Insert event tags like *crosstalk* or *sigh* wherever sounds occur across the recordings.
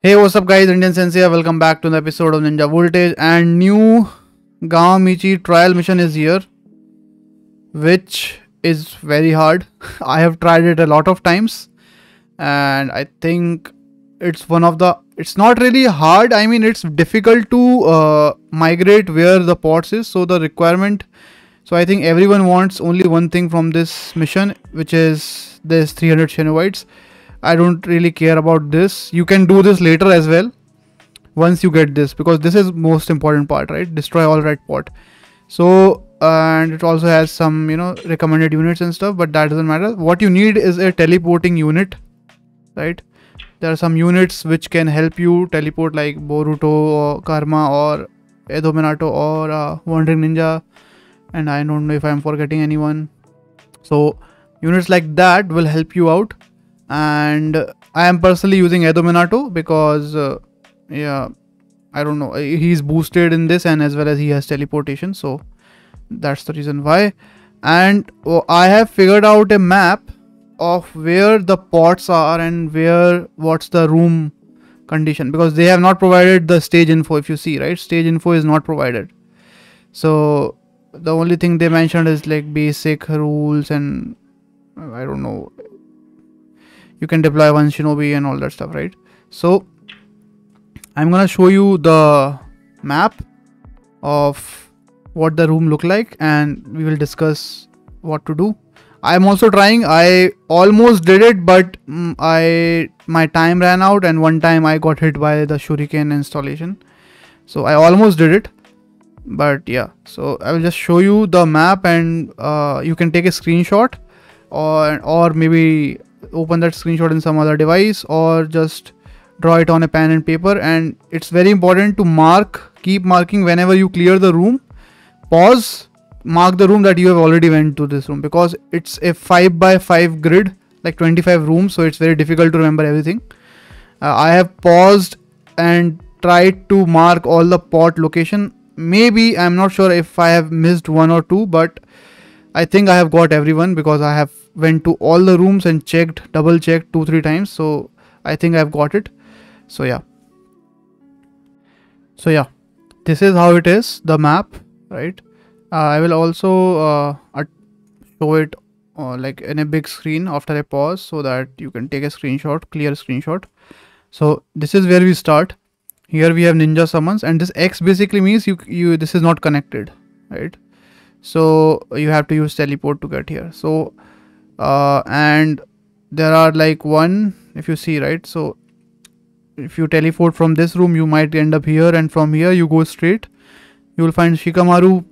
Hey, what's up, guys? Indian Sensei. Welcome back to the episode of Ninja Voltage. And new Gamamichi trial mission is here, which is very hard. *laughs* I have tried it a lot of times, and I think it's one of the. It's not really hard. I mean, it's difficult to uh, migrate where the pots is. So the requirement. So I think everyone wants only one thing from this mission, which is this 300 Xenobites I don't really care about this. You can do this later as well once you get this because this is most important part, right? Destroy all red pot. So and it also has some you know recommended units and stuff, but that doesn't matter. What you need is a teleporting unit, right? There are some units which can help you teleport like Boruto or Karma or Edo Minato or uh, Wandering Ninja, and I don't know if I'm forgetting anyone. So units like that will help you out and I am personally using Edo Minato because uh, yeah I don't know. He's boosted in this and as well as he has teleportation so that's the reason why. And oh, I have figured out a map of where the pots are and where what's the room condition because they have not provided the stage info if you see right? Stage info is not provided. So the only thing they mentioned is like basic rules and I don't know you can deploy one shinobi and all that stuff right? So i'm gonna show you the map of what the room look like and we will discuss what to do. I'm also trying i almost did it but mm, i my time ran out and one time i got hit by the shuriken installation. So i almost did it but yeah. So i will just show you the map and uh, you can take a screenshot or or maybe open that screenshot in some other device or just draw it on a pen and paper. And it's very important to mark keep marking whenever you clear the room. Pause mark the room that you have already went to this room because it's a 5 by 5 grid like 25 rooms so it's very difficult to remember everything. Uh, i have paused and tried to mark all the pot location. Maybe i'm not sure if i have missed one or two but i think i have got everyone because i have went to all the rooms and checked double checked two three times. So i think i've got it. So yeah. So yeah. This is how it is the map right? Uh, i will also uh, show it uh, like in a big screen after a pause so that you can take a screenshot clear screenshot. So this is where we start. Here we have ninja summons and this x basically means you you this is not connected right? So you have to use teleport to get here. So uh, and there are like one if you see right? So if you teleport from this room you might end up here and from here you go straight. You will find shikamaru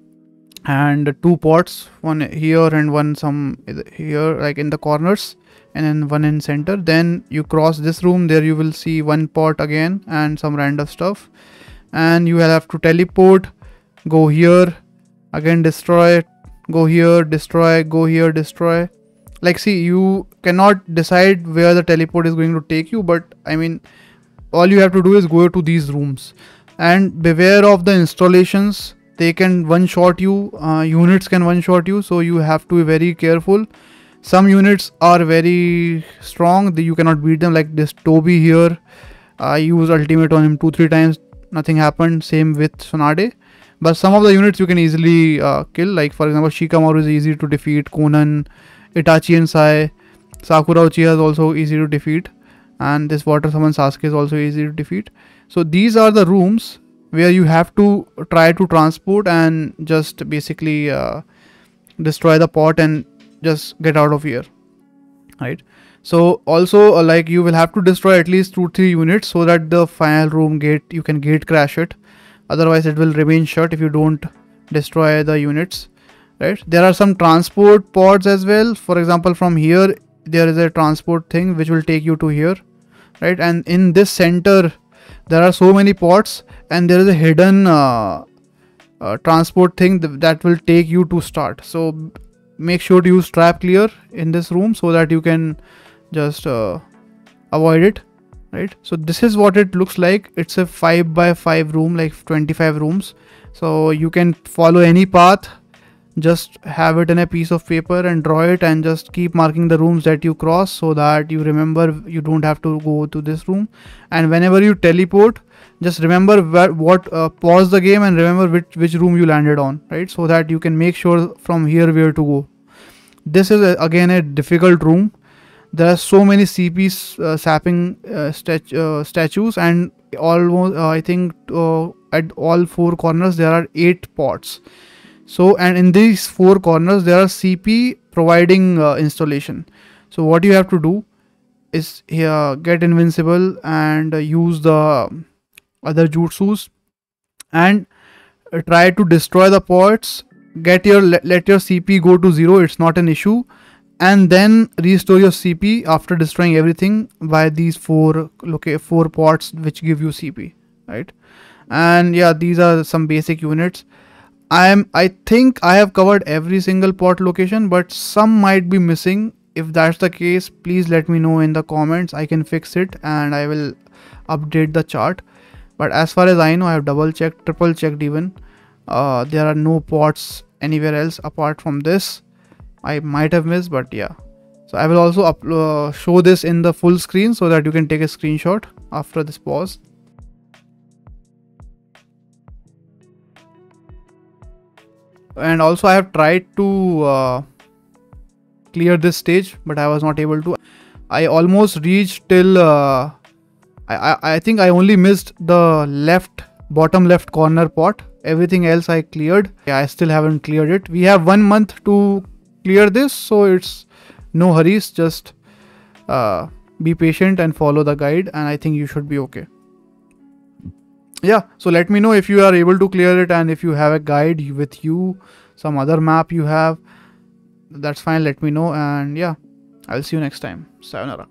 and two pots one here and one some here like in the corners and then one in center. Then you cross this room there you will see one pot again and some random stuff. And you will have to teleport go here again destroy go here destroy go here destroy like see you cannot decide where the teleport is going to take you but i mean all you have to do is go to these rooms. And beware of the installations. They can one shot you uh, units can one shot you so you have to be very careful. Some units are very strong you cannot beat them. Like this toby here i used ultimate on him two three times. Nothing happened. Same with Tsunade. But some of the units you can easily uh, kill. Like for example shikamaru is easy to defeat. Konan Itachi and Sai. Sakura Uchiha is also easy to defeat. And this water summon Sasuke is also easy to defeat. So these are the rooms where you have to try to transport and just basically uh, destroy the pot and just get out of here. Right. So also uh, like you will have to destroy at least two three units so that the final room gate you can gate crash it. Otherwise it will remain shut if you don't destroy the units right? There are some transport pods as well. For example from here there is a transport thing which will take you to here right? And in this center there are so many pots and there is a hidden uh, uh, transport thing th- that will take you to start. So make sure to use trap clear in this room so that you can just uh, avoid it right? So this is what it looks like. It's a 5 by 5 room like 25 rooms. So you can follow any path just have it in a piece of paper and draw it and just keep marking the rooms that you cross so that you remember you don't have to go to this room. And whenever you teleport just remember where, what uh, pause the game and remember which which room you landed on right? So that you can make sure from here where to go. This is a, again a difficult room. There are so many cps uh, sapping uh, stat- uh, statues and almost uh, i think uh, at all four corners there are eight pots so and in these four corners there are cp providing uh, installation. So what you have to do is here get invincible and uh, use the other jutsus and uh, try to destroy the ports get your let, let your cp go to zero it's not an issue and then restore your cp after destroying everything by these four okay four ports which give you cp right? And yeah these are some basic units i am i think i have covered every single port location but some might be missing. If that's the case please let me know in the comments. I can fix it and i will update the chart. But as far as i know i have double checked triple checked even. Uh, there are no ports anywhere else apart from this. I might have missed but yeah. So i will also up, uh, show this in the full screen so that you can take a screenshot after this pause and also i have tried to uh, clear this stage but i was not able to. I almost reached till uh, I, I i think i only missed the left bottom left corner pot. Everything else i cleared. Yeah, i still haven't cleared it. We have one month to clear this so it's no hurries. Just uh, be patient and follow the guide and i think you should be okay yeah so let me know if you are able to clear it and if you have a guide with you some other map you have. That's fine let me know and yeah i'll see you next time. Sayonara.